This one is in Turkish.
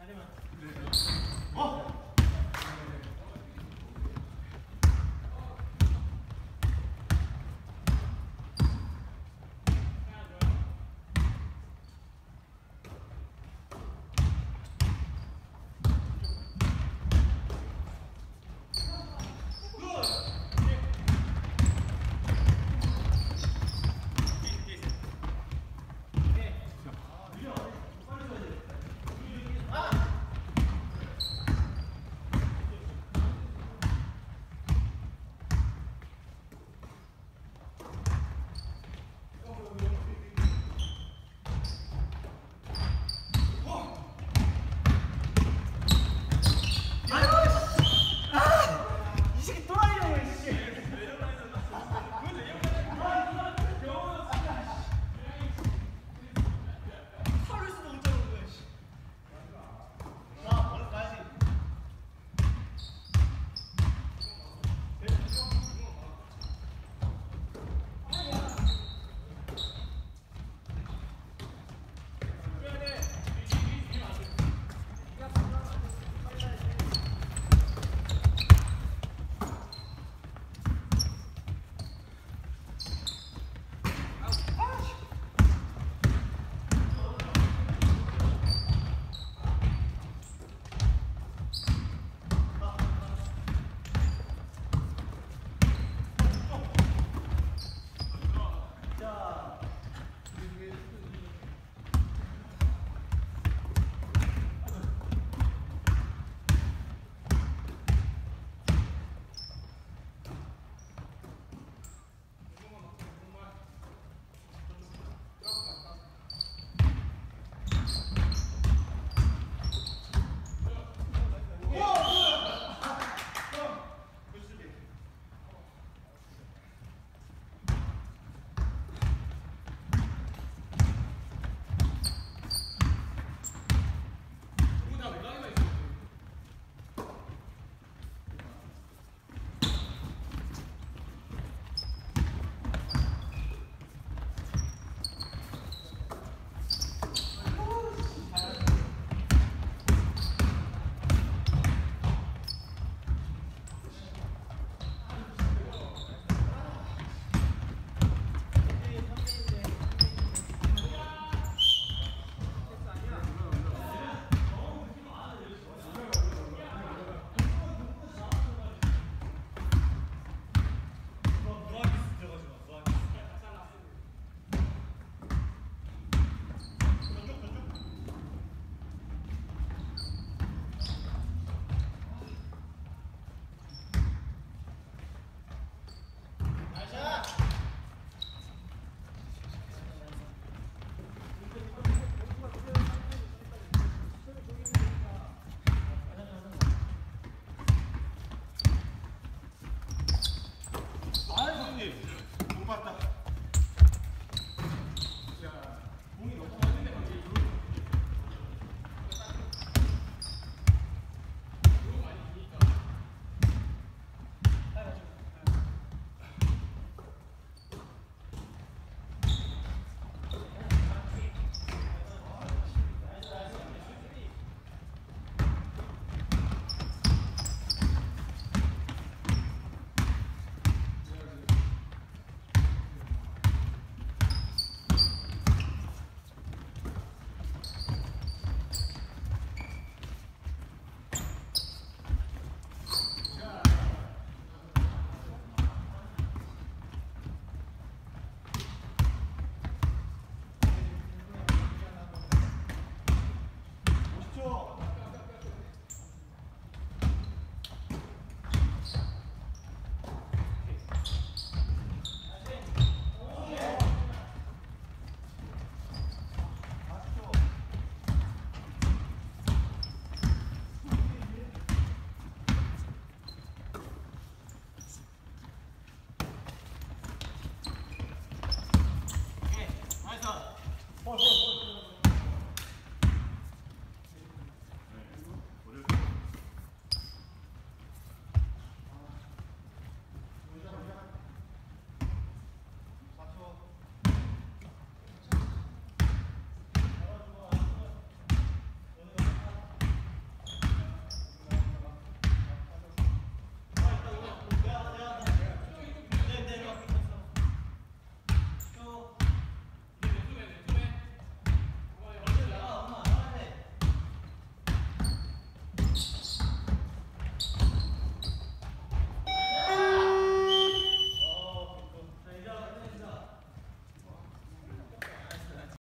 Hadi bakalım.